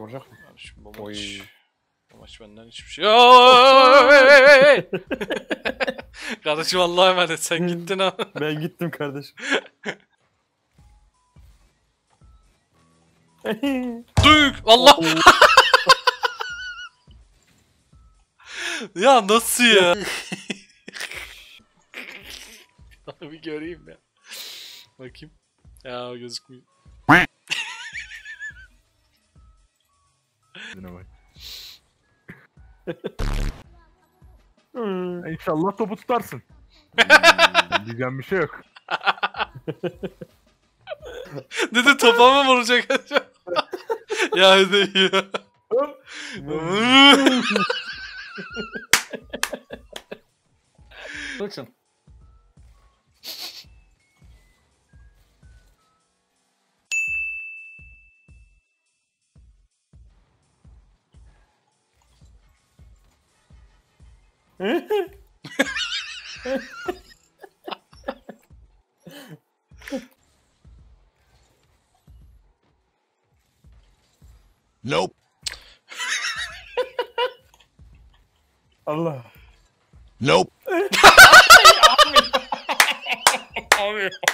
Vuracak mı? Kardeşim bu Oy. maç. Bu maç benden hiçbir şey. Kardeşim Allah'a emanet sen gittin ha. Ben gittim kardeşim. Dük! Allah! ya nasıl ya? bir göreyim ya. Bakayım. Ya gözükmüyor. İnşallah topu tutarsın. Hmm, Diyeceğim bir şey yok. Dedi topa mı vuracak acaba? ya hadi ya. Uçun. Nope. Allah. Nope.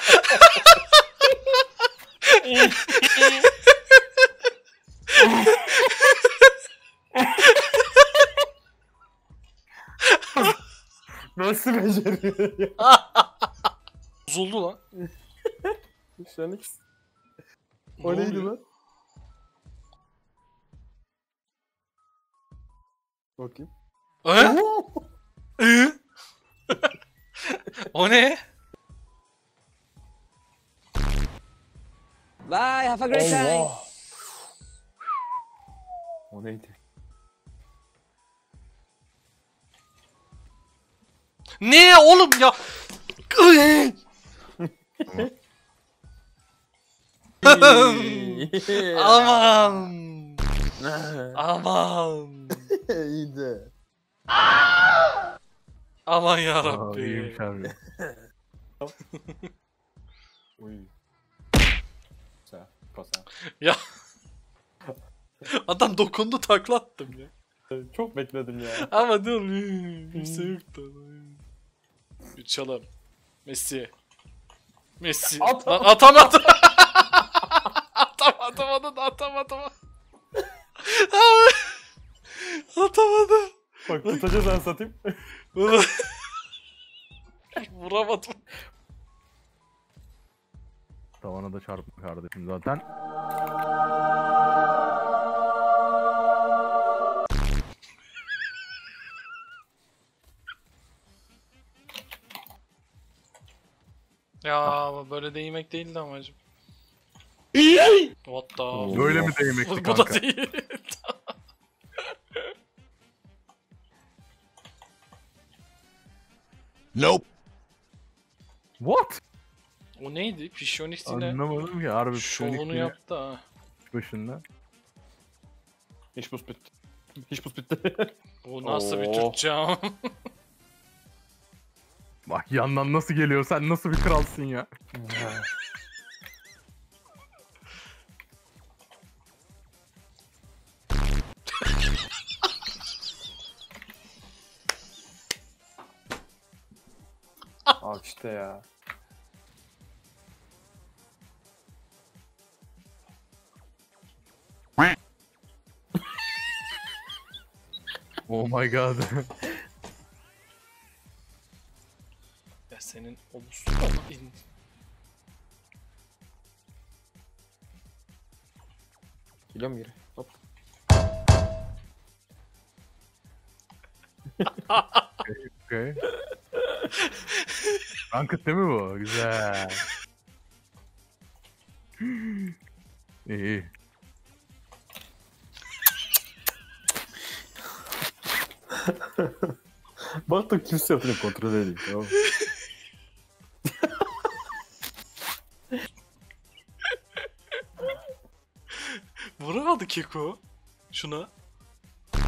Nasıl beceriyor ya? Bozuldu lan. Şenix. Ne O neydi oluyor? lan? Bakayım. He? Ee? o ne? Bye, have a great time. O neydi? Ne oğlum ya? Aman. Aman. İyiydi. Aman ya Rabbi. Ya. Adam dokundu takla attım ya. Çok bekledim ya. Ama dur. Kimse yok da. Bir çalım. Messi. Messi. At- Lan atamadı. atamadım onu da atamadım. atamadım. Bak tutacağız ben satayım. Vuramadım. Tavana da çarpma kardeşim zaten. Ya böyle değmek değildi amacım. What the Böyle mi değmekti Bu, bu kanka? da değil. Nope. What? o neydi? Pişyonist yine Anlamadım ki harbi şovunu Phoenix yaptı ha. başında. Hiç buz bitti. Hiç buz bitti. O nasıl bir Oo. Türkçe ama. Bak yandan nasıl geliyor sen nasıl bir kralsın ya. Al işte ya. Oh my god. Ya senin omuzuna in. Geliyor mu geri? Hop. okay. Ranked değil mi bu? Güzel. İyi. Baktım kimse yok. Dedim, Kontrol edeyim. Tamam. Vuramadı Keko. Şuna.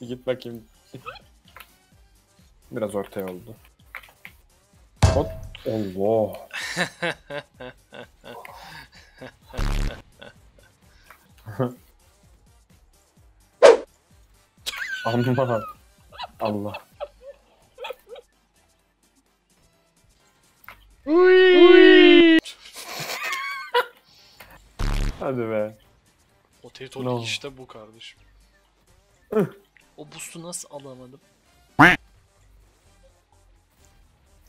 Git bakayım. Biraz ortaya oldu. Hop. Allah. Amma. Allah. Hadi be. O territory No. işte bu kardeşim. o boost'u nasıl alamadım?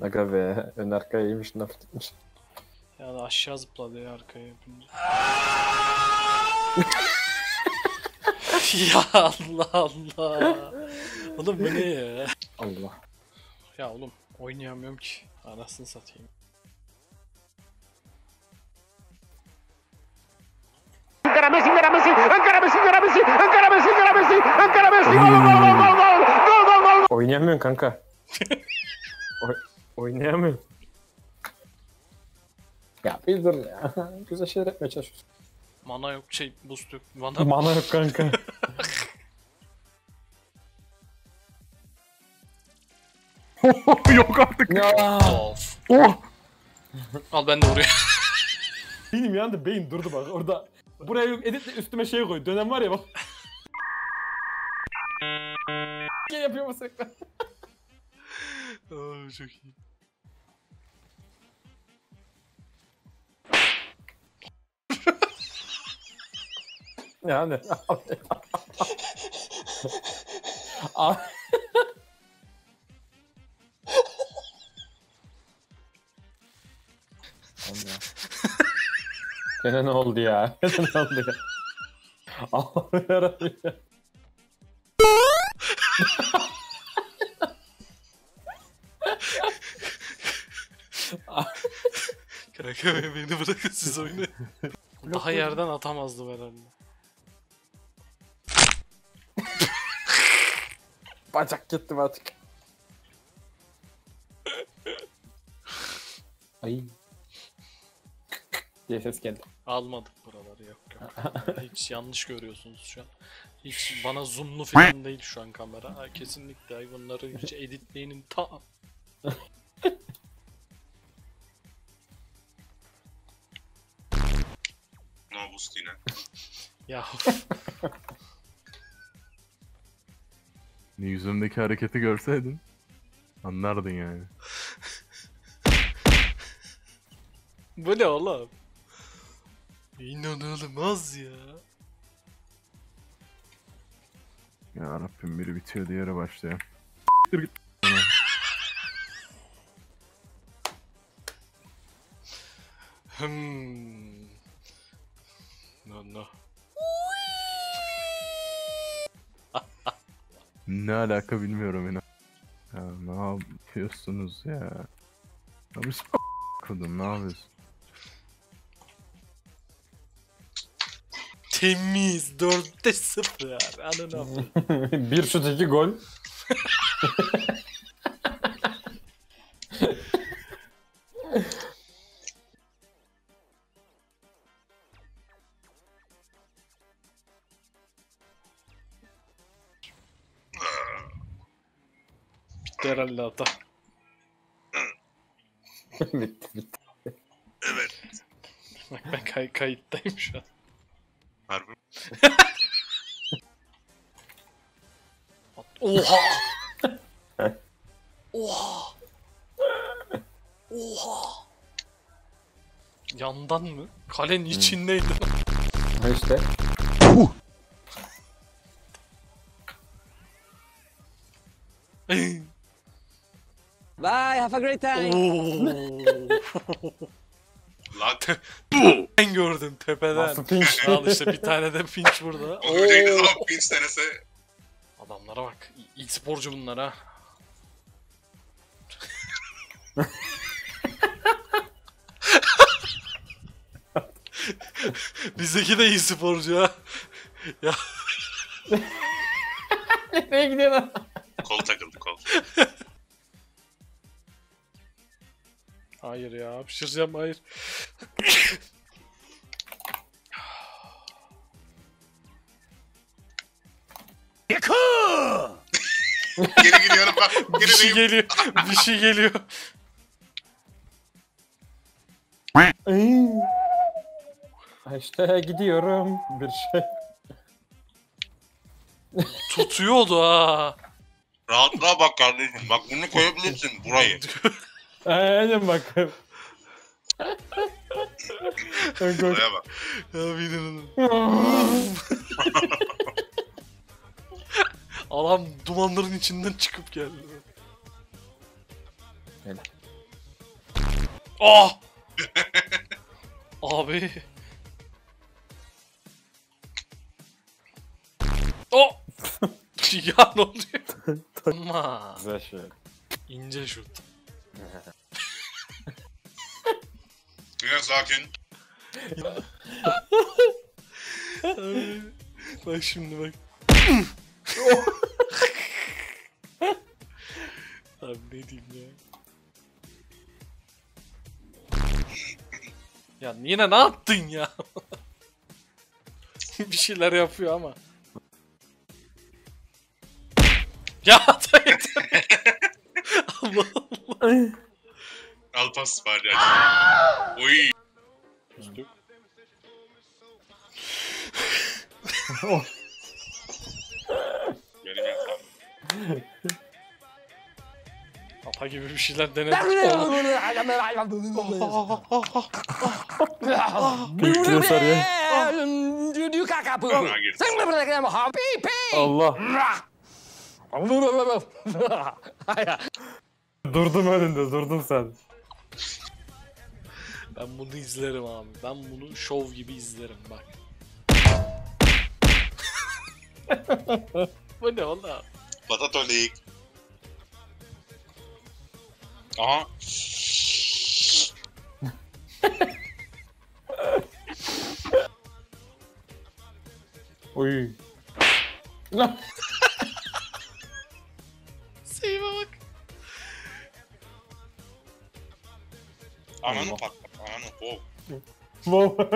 Aga be. Ön arkaya iyiymiş laf tutmuş. Yani aşağı zıpladı ya arkaya yapınca. ya Allah Allah. Oğlum bu ne ya? Allah. Ya oğlum oynayamıyorum ki. Anasını satayım. Oynayamıyorsun kanka. Oy oynayamıyorum. Ya bir dur ya. Güzel şeyler yapmaya çalışıyorsun. Mana yok şey boost yok. Mana Mana yok kanka. Yok artık. ya. of. Oh. Al ben de buraya. Benim yanında beyin durdu bak orada. Buraya editle üstüme şey koy. Dönem var ya bak. Yapıyor bu sekte? Aa, çok iyi. Yani. Abi. Allah. Gene ne oldu ya? Gene ne oldu ya? Allah'ım yarabbim ya. Kanka beni bırakın siz oynayın. Daha yerden atamazdım herhalde. Bacak gitti artık. Ay. diye ses geldi. Almadık buraları yok yok. Hiç yanlış görüyorsunuz şu an. Hiç bana zoomlu falan değil şu an kamera. Ha, kesinlikle bunları hiç editleyinin ta... No boost yine. Ya Yüzümdeki hareketi görseydin anlardın yani. bu ne oğlum? İnanılmaz ya. Ya Rabbim biri bitiyor diğeri başlıyor. Hmm. No. Ne alaka bilmiyorum inan. Ya ne yapıyorsunuz ya? Abi s- kudum ne yapıyorsun? Temiz 4'te 0. Ananı bir şut iki gol. herhalde hata. bitti bitti. Evet. Bak ben kay kayıttayım şu an. Harbi. Oha! Oha! Oha! Yandan mı? Kalenin içindeydi. Ha işte. Have a great time. Lag. ben gördüm tepeden. Nasıl pinç? Al işte bir tane de pinç burada. O öyleydi Oo. zaman pinch denese. Adamlara bak. İyi sporcu bunlar ha. Bizdeki de iyi sporcu ha. Ya Nereye gidiyorsun? Hayır ya hapşıracağım hayır. Geri gidiyorum bak. Bir şey geliyor. Bir şey geliyor. İşte gidiyorum bir şey. Tutuyordu ha. Rahatlığa bak kardeşim. Bak bunu koyabilirsin burayı. Aynen bak. Buraya bak. Ya bir inanın. Adam dumanların içinden çıkıp geldi. Öyle. Ah! Abi. Oh! ya ne oluyor? Ama Güzel şey. ince şut. Yine sakin. Bak şimdi bak. Abi ne diyeyim ya. Ya yine ne yaptın ya? Bir şeyler yapıyor ama. Ya. Allah Allah. Al pas sipariş aç. Oy. Üzdük. Benim yatağım. Ata gibi bir şeyler sarıyor. Bana girdi. Allah. Durdum önünde durdum sen. Ben bunu izlerim abi. Ben bunu şov gibi izlerim bak. Bu ne oğlum? Patatolik. Aha. Uy. Seyve Ananı Allah. patlat. Ananı. Oh. Wow.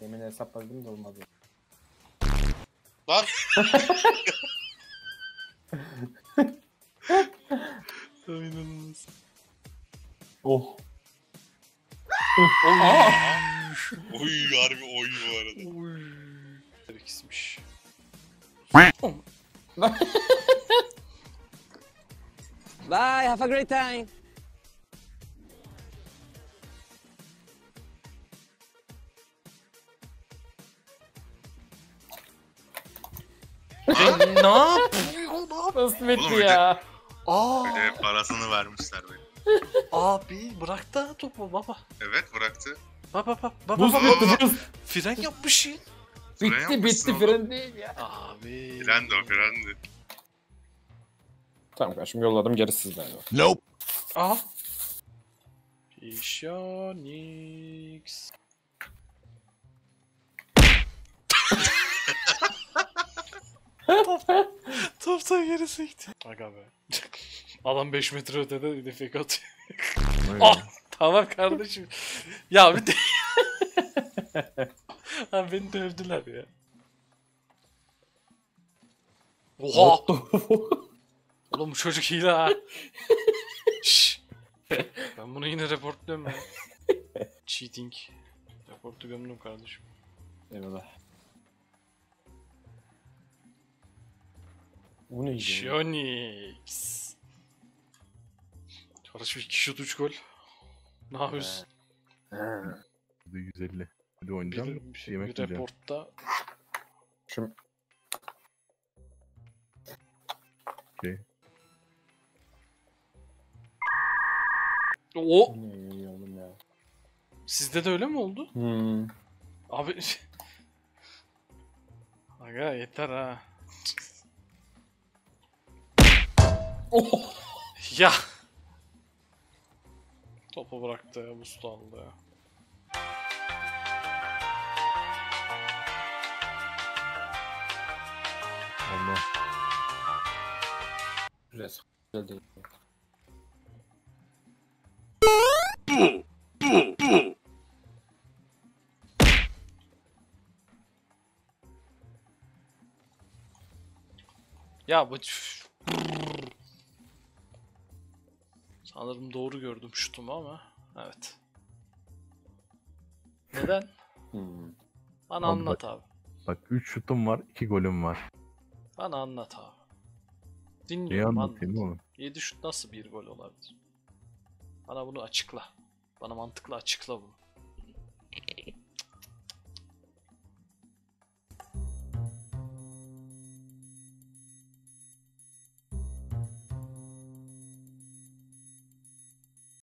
Demin hesapladım da olmadı. Lan. İnanılmaz. Oh. Oy harbi oy bu arada. Uy. Gereksizmiş. Bye, have a great time. ne yapıyor? Nasıl bitti Oğlum ya? Aa, Bir de parasını vermişler be. abi bırak da topu baba. Evet bıraktı. Baba baba baba Buz baba. bitti buz. Fren yapmış ya. Fren Bitti yapmışsın bitti oğlum. fren değil ya. Abi. Frendi o frendi. Tamam kardeşim yolladım gerisi sizden. Nope. Aha. Pişonix. top, top da geri sekti. Aga be. Adam 5 metre ötede bir de fake atıyor. Ah! Tamam kardeşim. Ya bir de... ha beni dövdüler ya. Oha! Oğlum bu çocuk hile ha. Şşş. Ben bunu yine reportluyorum ya. Cheating. Reportu gömdüm kardeşim. Eyvallah. Bu ne ya? Phoenix. Kardeşim 2 şut 3 gol. Ne yapıyorsun? Ha. 150. Hadi Bir, oynayacağım. bir, bir Yemek yiyeceğim. reportta Şu Okey. O ne oğlum ya? sizde de öyle mi oldu? Hmm. Abi Aga yeter ha. Oh. Ya. Topu bıraktı ya, bustu aldı ya. Allah. Güzel. Güzel değil. Ya bu... Sanırım doğru gördüm şutumu ama. Evet. Neden? Hmm. Bana abi anlat bak, abi. Bak 3 şutum var, 2 golüm var. Bana anlat abi. Dinliyorum Neyi anlatayım anlat. oğlum? 7 şut nasıl bir gol olabilir? Bana bunu açıkla. Bana mantıklı açıkla bunu.